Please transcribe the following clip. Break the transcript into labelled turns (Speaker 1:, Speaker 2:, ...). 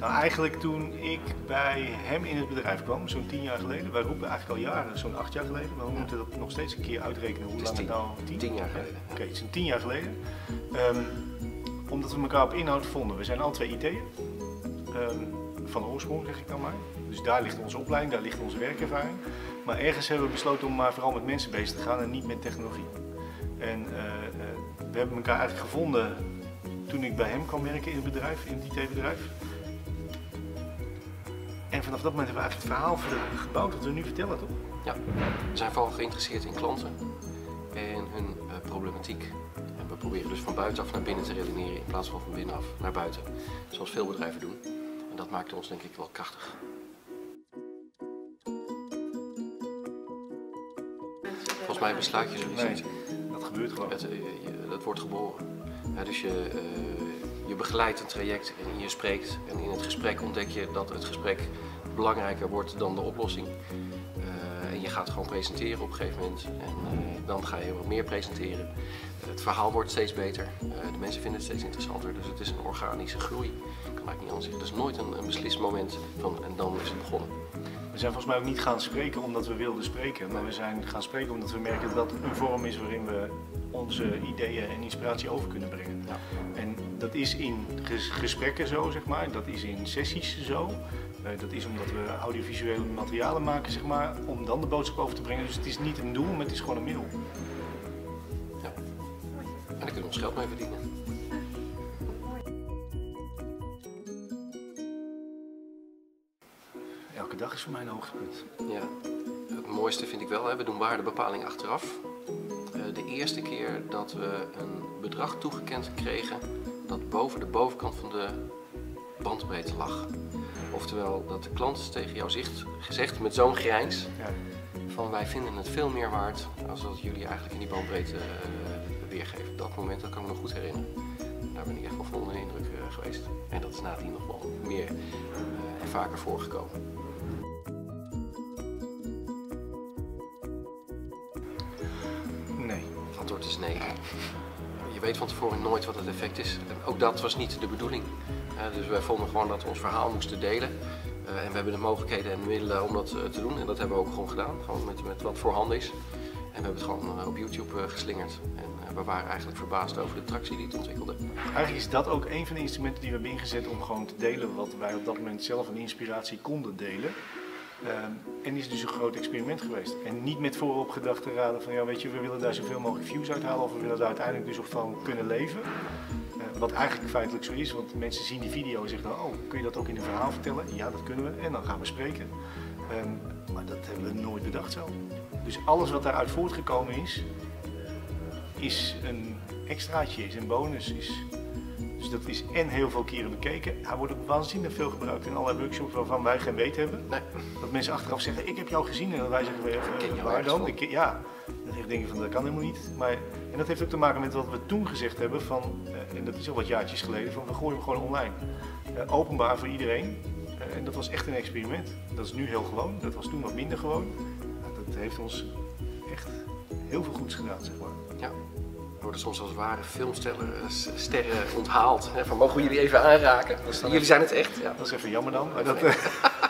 Speaker 1: eigenlijk toen ik bij hem in het bedrijf kwam, zo'n tien jaar geleden. Wij roepen eigenlijk al jaren, zo'n acht jaar geleden. Maar we moeten dat nog steeds een keer uitrekenen hoe
Speaker 2: Het
Speaker 1: lang het nou... Tien,
Speaker 2: Tien jaar geleden.
Speaker 1: Oké, het is een tien jaar geleden. Ehm, omdat we elkaar op inhoud vonden. We zijn al twee IT'en. Ehm, van oorsprong zeg ik dan maar. Dus daar ligt onze opleiding, daar ligt onze werkervaring. Maar ergens hebben we besloten om maar vooral met mensen bezig te gaan en niet met technologie. En eh, eh, we hebben elkaar eigenlijk gevonden toen ik bij hem kwam werken in het bedrijf, in het IT-bedrijf. En vanaf dat moment hebben we eigenlijk het verhaal ver- gebouwd dat we nu vertellen, toch?
Speaker 2: Ja, we zijn vooral geïnteresseerd in klanten en hun eh, problematiek. En we proberen dus van buitenaf naar binnen te redeneren in plaats van van binnenaf naar buiten. Zoals veel bedrijven doen. En dat maakt ons denk ik wel krachtig. Volgens mij besluit je zoiets
Speaker 1: Nee,
Speaker 2: niet.
Speaker 1: dat gebeurt gewoon.
Speaker 2: Het, eh, je- dat wordt geboren. Ja, dus je, eh, je begeleidt een traject en je spreekt. En in het gesprek ontdek je dat het gesprek belangrijker wordt dan de oplossing. Eh, en je gaat gewoon presenteren op een gegeven moment. En eh, dan ga je wat meer presenteren. het verhaal wordt steeds beter. Eh, de mensen vinden het steeds interessanter. Dus het is een organische groei. Ik kan niet anders zeggen. Het is nooit een, een beslist moment van en dan is het begonnen.
Speaker 1: We zijn volgens mij ook niet gaan spreken omdat we wilden spreken, maar we zijn gaan spreken omdat we merken dat dat een vorm is waarin we onze ideeën en inspiratie over kunnen brengen.
Speaker 2: Ja.
Speaker 1: En dat is in ges- gesprekken zo, zeg maar, dat is in sessies zo. Eh, dat is omdat we audiovisuele materialen maken, zeg maar, om dan de boodschap over te brengen. Dus het is niet een doel, maar het is gewoon een middel.
Speaker 2: Ja. En daar kunnen we ons geld mee verdienen.
Speaker 1: Elke dag is voor mij een hoogtepunt.
Speaker 2: Ja, het mooiste vind ik wel, hè, we doen waardebepaling achteraf. Eh, de eerste keer dat we een bedrag toegekend kregen dat boven de bovenkant van de bandbreedte lag. Oftewel dat de klant tegen jou zegt, gezegd met zo'n grijns
Speaker 1: Ja.
Speaker 2: van wij vinden het veel meer waard als dat jullie eigenlijk in die bandbreedte eh, weergeven. Dat moment, dat kan ik me nog goed herinneren. Daar ben ik echt wel van onder de indruk eh, geweest. En dat is nadien nog wel meer en vaker voorgekomen.
Speaker 1: Nee.
Speaker 2: Je weet van tevoren nooit wat het effect is. En ook dat was niet de bedoeling. Dus wij vonden gewoon dat we ons verhaal moesten delen. Eh, en we hebben de mogelijkheden en de middelen om dat eh, te doen. En dat hebben we ook gewoon gedaan. Gewoon met, met wat voorhanden is. En we hebben het gewoon eh, op YouTube geslingerd. En we waren eigenlijk verbaasd over de tractie die het ontwikkelde.
Speaker 1: Eigenlijk is dat ook een van de instrumenten die we hebben ingezet om gewoon te delen wat wij op dat moment zelf een inspiratie konden delen. Ehm, en is dus een groot experiment geweest. En niet met voorop gedachte raden van ja weet je, we willen daar zoveel mogelijk views uithalen of we willen daar uiteindelijk dus ook van kunnen leven. Eh, wat eigenlijk feitelijk zo is, want mensen zien die video en zeggen dan, oh, kun je dat ook in een verhaal vertellen? Ja, dat kunnen we. En dan gaan we spreken. Ehm, maar dat hebben we nooit bedacht zo. Dus alles wat daaruit voortgekomen is, is een extraatje, is een bonus. Is, dus dat is en heel veel keren bekeken. Hij wordt ook waanzinnig veel gebruikt in allerlei workshops waarvan wij geen weet hebben.
Speaker 2: Nee.
Speaker 1: Dat mensen achteraf zeggen, ik heb jou gezien. En dat wij zeggen, eh,
Speaker 2: ken jou
Speaker 1: waar dan? Ik, ja, dan denk je van, dat kan helemaal niet. Maar, en dat heeft ook te maken met wat we toen gezegd hebben van, eh, en dat is al wat jaartjes geleden, van we gooien hem gewoon online. Eh, openbaar voor iedereen. Eh, en dat was echt een experiment. Dat is nu heel gewoon, dat was toen wat minder gewoon. Nou, dat heeft ons echt heel veel goeds gedaan, zeg maar.
Speaker 2: Ja. Worden soms als ware filmsterren eh, onthaald. Hè, van mogen we jullie even aanraken? Jullie zijn het echt. Ja.
Speaker 1: Dat is even jammer dan. Dat,